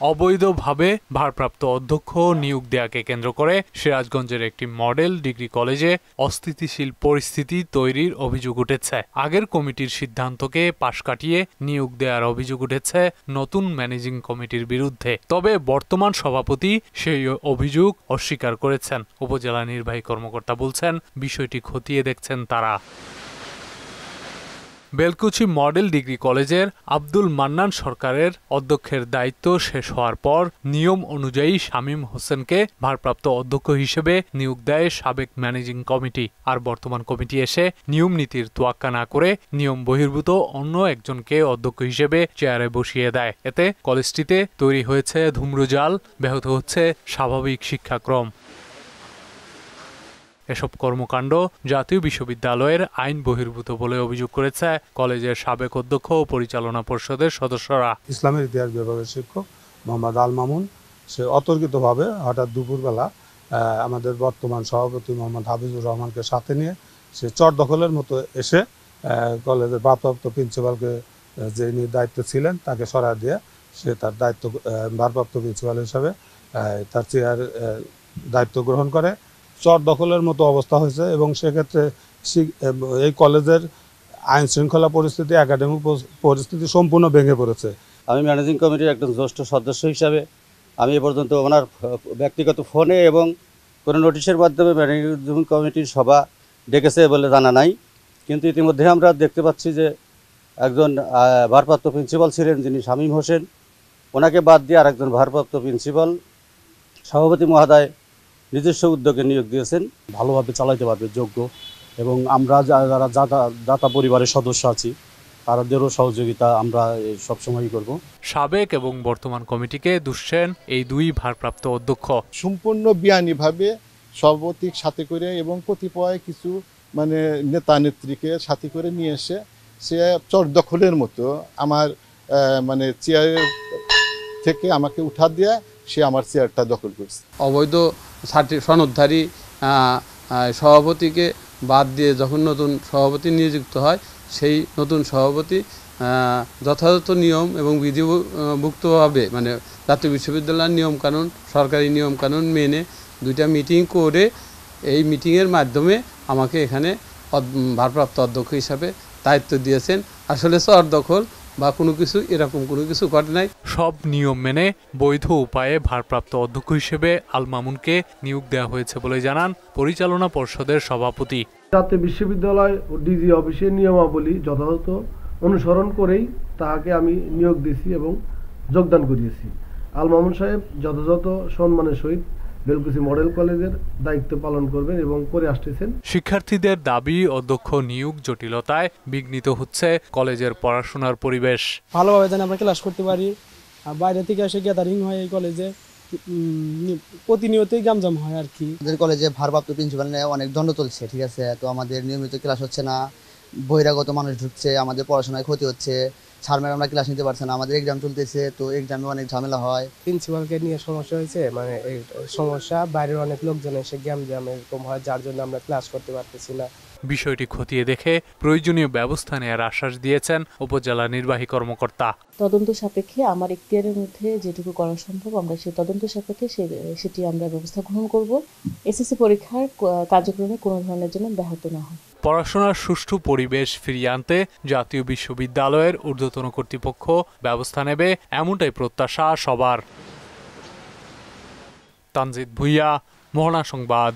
অবৈধভাবে ভারপ্রাপ্ত অধ্যক্ষ নিয়োগ দেয়াকে কেন্দ্র করে সিরাজগঞ্জের একটি মডেল ডিগ্রি কলেজে অস্থিতিশীল পরিস্থিতি তৈরির অভিযোগ উঠেছে। আগের কমিটির সিদ্ধান্তকে পাশ কাটিয়ে নিয়োগ দেওয়ার অভিযোগ উঠেছে নতুন ম্যানেজিং কমিটির বিরুদ্ধে। তবে বর্তমান সভাপতি সেই অভিযোগ অস্বীকার করেছেন। উপজেলা নির্বাহী কর্মকর্তা বলছেন, বিষয়টি খতিয়ে দেখছেন তারা। বেলকুচি মডেল ডিগ্রি কলেজের আব্দুল মান্নান সরকারের অধ্যক্ষের দায়িত্ব শেষ হওয়ার পর নিয়ম অনুযায়ী শামীম হোসেনকে ভারপ্রাপ্ত অধ্যক্ষ হিসেবে নিয়োগ দেয় সাবেক ম্যানেজিং কমিটি। আর বর্তমান কমিটি এসে নিয়ম নীতির তোয়াক্কা না করে নিয়ম বহির্ভূত অন্য একজনকে অধ্যক্ষ হিসেবে চেয়ারে বসিয়ে দেয়। এতে কলেজটিতে তৈরি হয়েছে ধূম্রজাল, ব্যাহত হচ্ছে স্বাভাবিক শিক্ষাক্রম। এসব কর্মকাণ্ড জাতীয় বিশ্ববিদ্যালয়ের আইন বহির্ভূত বলে অভিযোগ করেছে কলেজের সাবেক অধ্যক্ষ ও পরিচালনা পরিষদের সদস্যরা। ইসলামের ইতিহাস বিভাগের শিক্ষক মোহাম্মদ আল মামুন, সে অতর্কিতভাবে হঠাৎ দুপুরবেলা আমাদের বর্তমান সভাপতি মোহাম্মদ হাফিজুর রহমানকে সাথে নিয়ে সে চর দখলের মতো এসে কলেজের ভারপ্রাপ্ত প্রিন্সিপালকে যিনি দায়িত্বে ছিলেন তাকে সরা দিয়ে সে তার দায়িত্ব ভারপ্রাপ্ত প্রিন্সিপাল হিসাবে তার চেয়ার দায়িত্ব গ্রহণ করে। চর দখলের মতো অবস্থা হয়েছে এবং সেক্ষেত্রে এই কলেজের আইন শৃঙ্খলা পরিস্থিতি একাডেমিক পরিস্থিতি সম্পূর্ণ ভেঙে পড়েছে। আমি ম্যানেজিং কমিটির একজন জ্যেষ্ঠ সদস্য হিসাবে আমি এ পর্যন্ত ওনার ব্যক্তিগত ফোনে এবং কোনো নোটিশের মাধ্যমে ম্যানেজিং কমিটির সভা ডেকেছে বলে জানা নাই। কিন্তু ইতিমধ্যে আমরা দেখতে পাচ্ছি যে একজন ভারপ্রাপ্ত প্রিন্সিপাল ছিলেন যিনি শামীম হোসেন। ওনাকে বাদ দিয়ে আরেকজন ভারপ্রাপ্ত প্রিন্সিপাল সভাপতি মহোদয় নিজস্ব উদ্যোগে নিয়োগ দিয়েছেন। ভালোভাবে চালাইতে পারবে যোগ্য। এবং আমরা যা- যারা দাতা দাতা পরিবারের সদস্য আছি তাদেরও সহযোগিতা আমরা সবসময়ই করব। সাবেক এবং বর্তমান কমিটিকে দুষছেন এই দুই ভারপ্রাপ্ত অধ্যক্ষ। সম্পূর্ণ বিয়ানীভাবে সভাপতির সাথে করে এবং কতিপয় কিছু মানে নেতা নেত্রীকে সাথে করে নিয়ে এসে সে চর দখলের মতো আমার মানে চেয়ারের থেকে আমাকে উঠা দিয়ে সে আমার চেয়ারটা দখল করছে। অবৈধ সনদধারী সভাপতিকে বাদ দিয়ে যখন নতুন সভাপতি নিযুক্ত হয়, সেই নতুন সভাপতি যথাযথ নিয়ম এবং বিধিভুক্তভাবে মানে জাতীয় বিশ্ববিদ্যালয়ের নিয়মকানুন, সরকারি নিয়মকানুন মেনে দুইটা মিটিং করে এই মিটিংয়ের মাধ্যমে আমাকে এখানে ভারপ্রাপ্ত অধ্যক্ষ হিসাবে দায়িত্ব দিয়েছেন। আসলে চর দখল বা কোনো কিছু, এরকম কোনো কিছু ঘটে নাই। সব নিয়ম মেনে বৈধ উপায়ে ভারপ্রাপ্ত অধ্যক্ষ হিসেবে আল মামুনকে নিয়োগ দেওয়া হয়েছে বলে জানান পরিচালনা পর্ষদের সভাপতি। জাতীয় বিশ্ববিদ্যালয় ও ডিজি অফিসের নিয়মাবলী যথাযথ অনুসরণ করেই তাহাকে আমি নিয়োগ দিয়েছি এবং যোগদান করিয়েছি। আল মামুন সাহেব যথাযথ সম্মানের সহিত বেলকুচি মডেল কলেজের দায়িত্ব পালন করবেন এবং করে আসতেছেন। শিক্ষার্থীদের দাবি অধ্যক্ষ নিয়োগ জটিলতায় বিঘ্নিত হচ্ছে কলেজের পড়াশোনার পরিবেশ। ভালোভাবে যেন আমরা ক্লাস করতে পারি আর বাইরে থেকে এসে গ্যাদারিং হয় এই কলেজে প্রতিনিয়তই গামজাম হয় আর কি। আমাদের কলেজে ভারপ্রাপ্ত প্রিন্সিপাল নিয়ে অনেক দণ্ড চলছে ঠিক আছে? তো আমাদের নিয়মিত ক্লাস হচ্ছে না বহিরাগত মানুষ ঢুকছে আমাদের পড়াশোনায় ক্ষতি হচ্ছে স্যার আমরা ক্লাস নিতে পারছে না আমাদের এক্সাম চলতেছে তো এক্সামে অনেক ঝামেলা হয়। প্রিন্সিপালকে নিয়ে সমস্যা হয়েছে মানে এই সমস্যা বাইরের অনেক লোকজন এসে গ্যাম জ্যাম এরকম হয় যার জন্য আমরা ক্লাস করতে পারতেছি না। বিষয়টি খতিয়ে দেখে প্রয়োজনীয় ব্যবস্থা নেওয়ার আশ্বাস দিয়েছেন উপজেলা নির্বাহী কর্মকর্তা। তদন্ত সাপেক্ষে আমার এখতিয়ারের মধ্যে যেটুকু করা সম্ভব আমরা সেই তদন্ত সাপেক্ষে সেটি আমরা ব্যবস্থা গ্রহণ করব। এসএসসি পরীক্ষার কার্যক্রমে কোনো ধরনের জন্য ব্যাহত না হয়। পড়াশোনার সুষ্ঠু পরিবেশ ফিরিয়ে আনতে জাতীয় বিশ্ববিদ্যালয়ের ঊর্ধ্বতন কর্তৃপক্ষ ব্যবস্থা নেবে এমনটাই প্রত্যাশা সবার। তানজিদ ভুইয়া মোহনা সংবাদ।